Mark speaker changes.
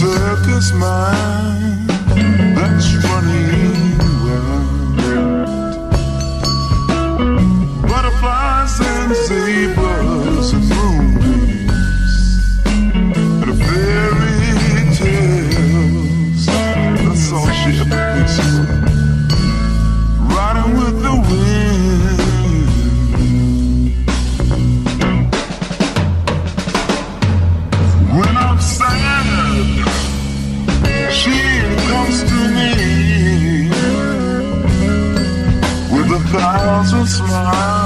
Speaker 1: circus mind that's running around. Butterflies and sea. thousand smiles.